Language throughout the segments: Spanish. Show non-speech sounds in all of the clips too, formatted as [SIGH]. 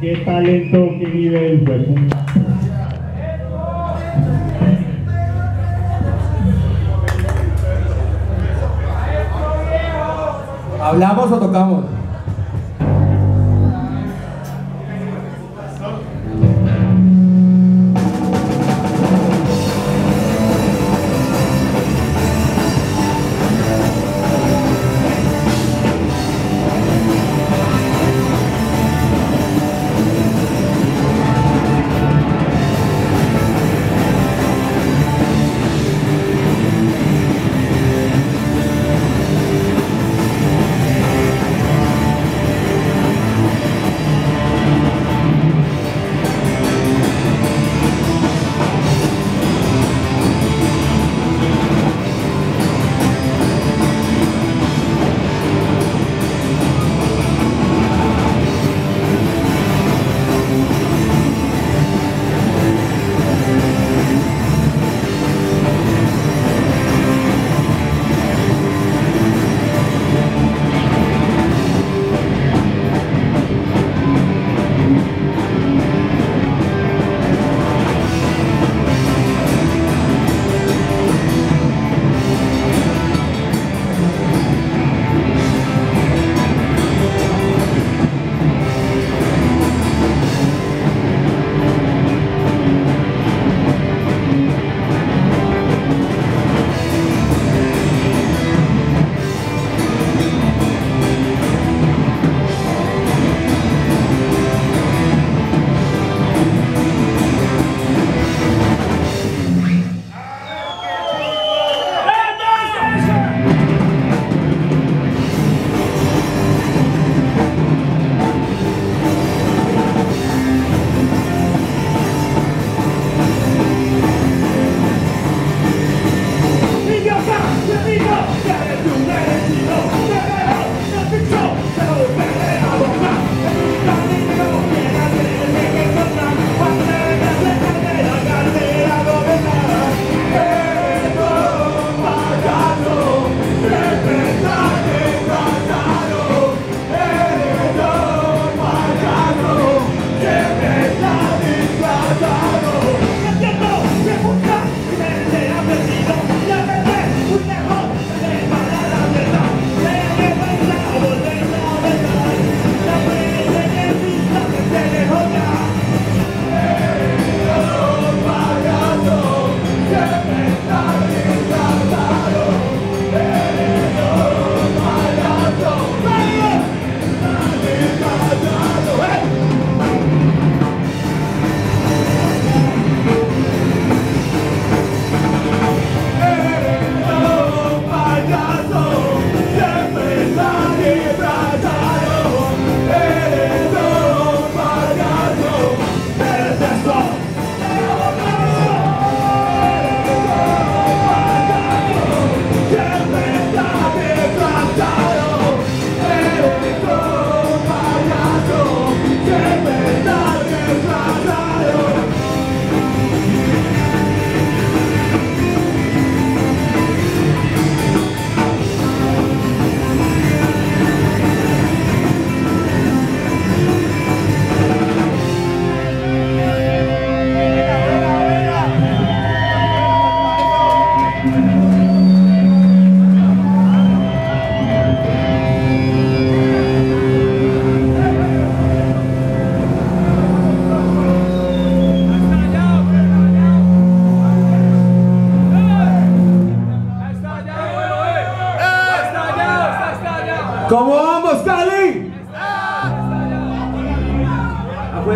Qué talento, qué nivel, pues. ¿Hablamos o tocamos?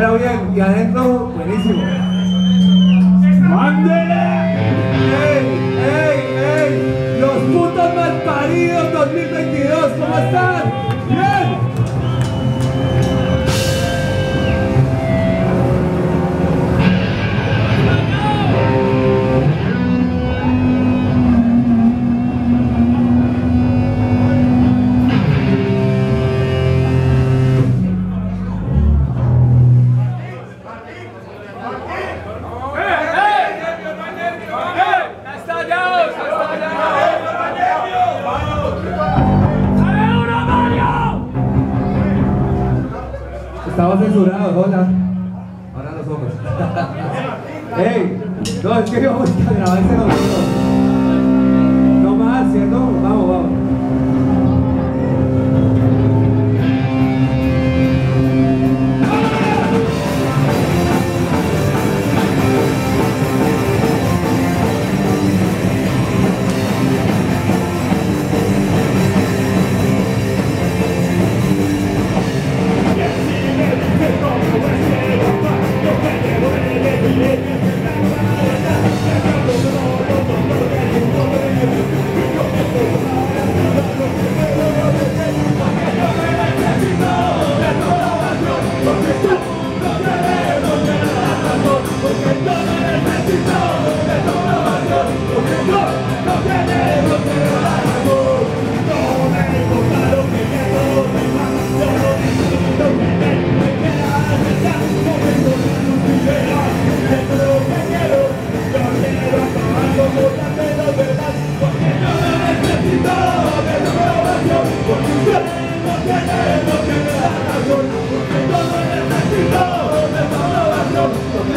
Afuera bien y adentro buenísimo. ¡Mándele! ¡Ey, ey, ey! ¡Los putos malparidos 2022! ¿Cómo están? Estamos censurados, hola. Ahora no somos. [LAUGHS] ¡Ey! No, es que vamos a grabar ese domingo. no te debo nada, amor, porque yo no.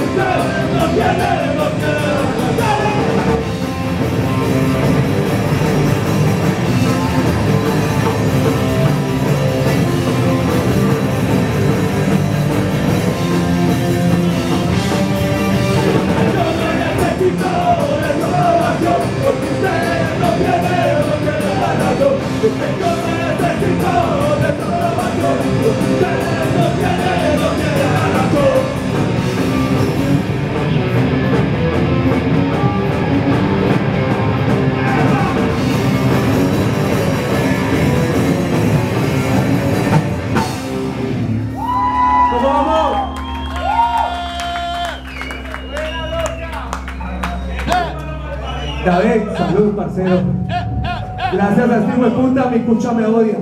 Look at it, look at it, look at it. Parcero. Gracias a este hijo de puta, mi cucha me odia.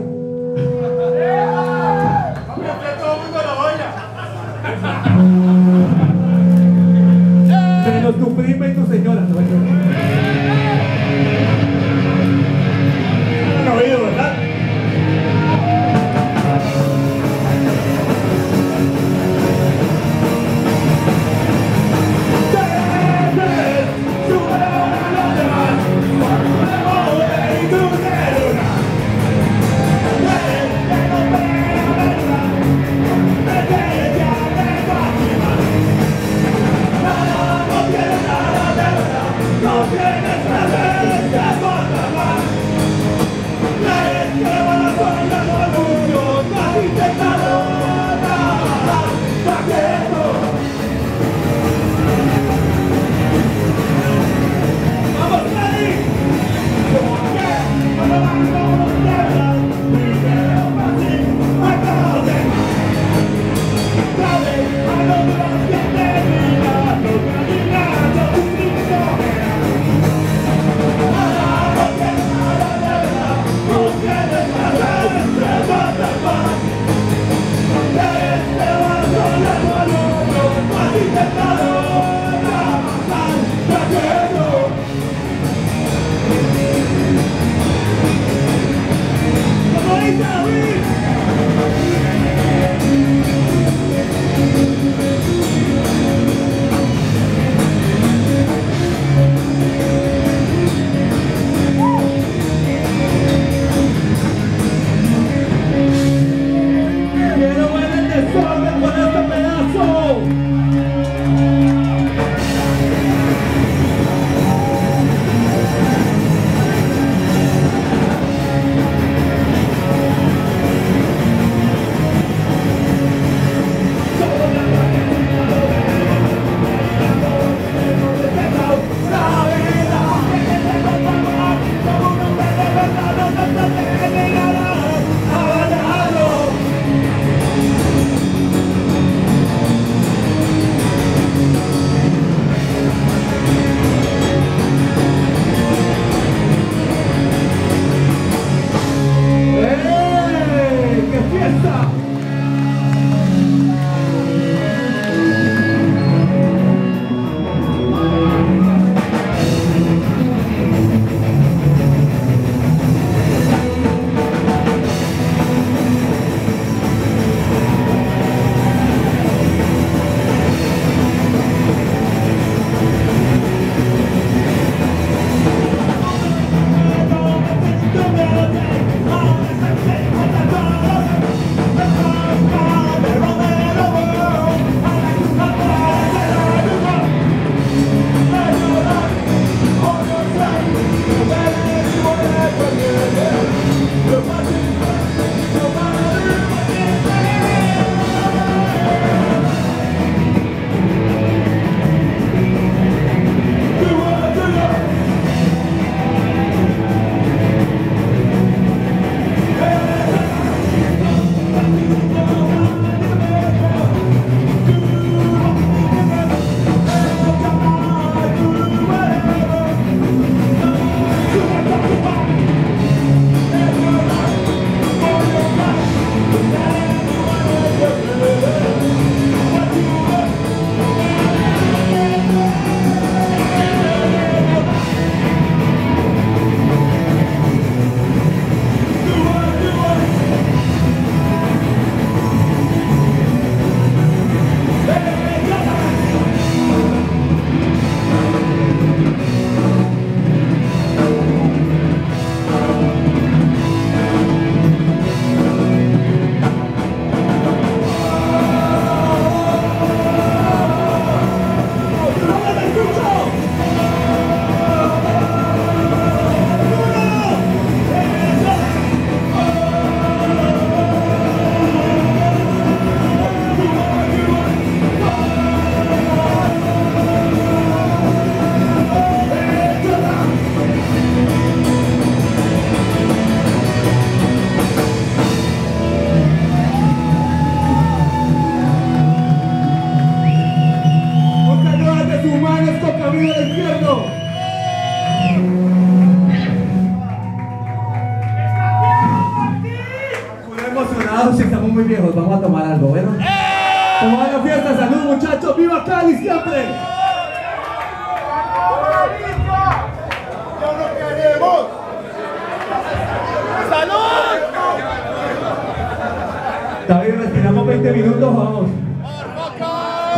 David, respiramos 20 minutos, vamos.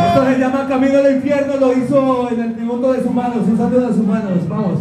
Esto se llama Camino al Infierno, lo hizo en el minuto de sus manos, usando de sus manos, vamos.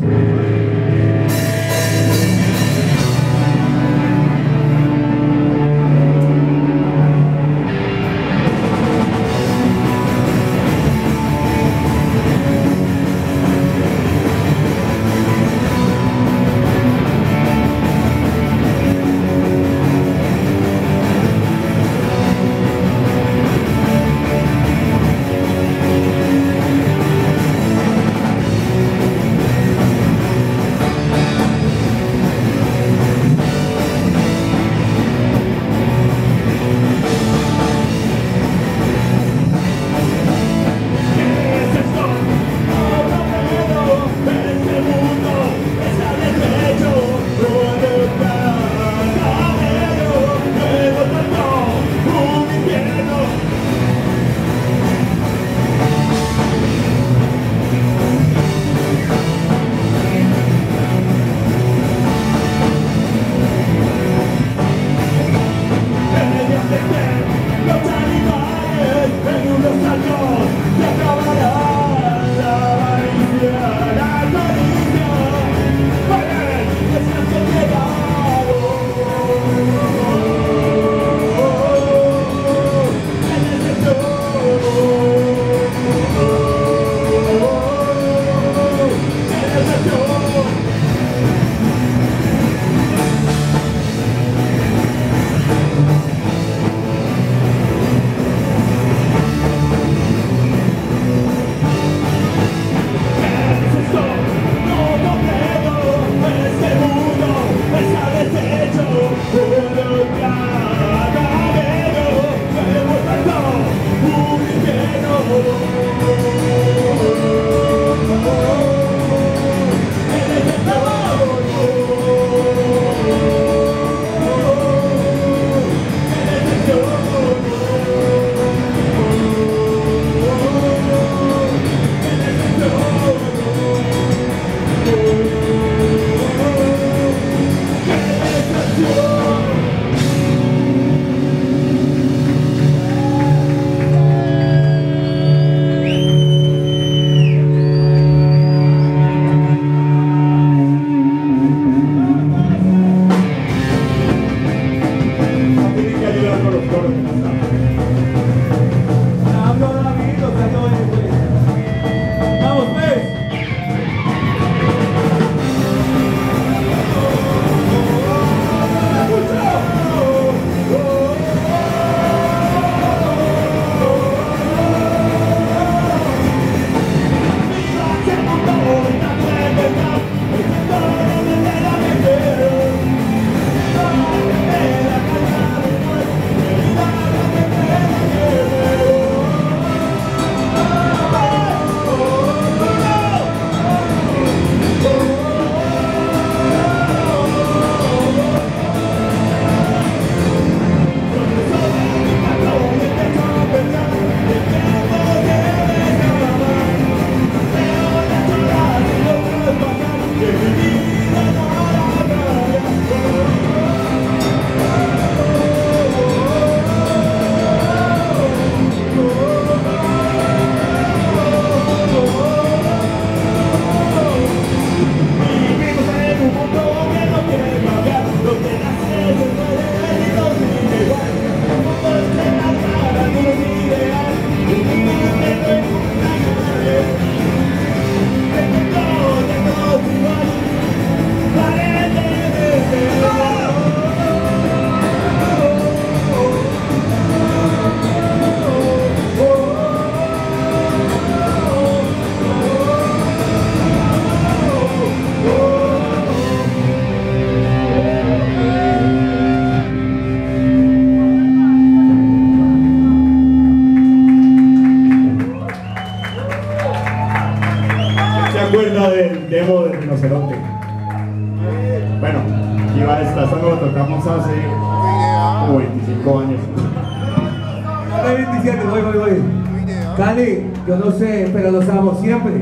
Cali, yo no sé, pero los amo siempre.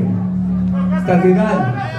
Hasta el final.